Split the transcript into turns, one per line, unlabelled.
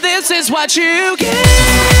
This is what you get.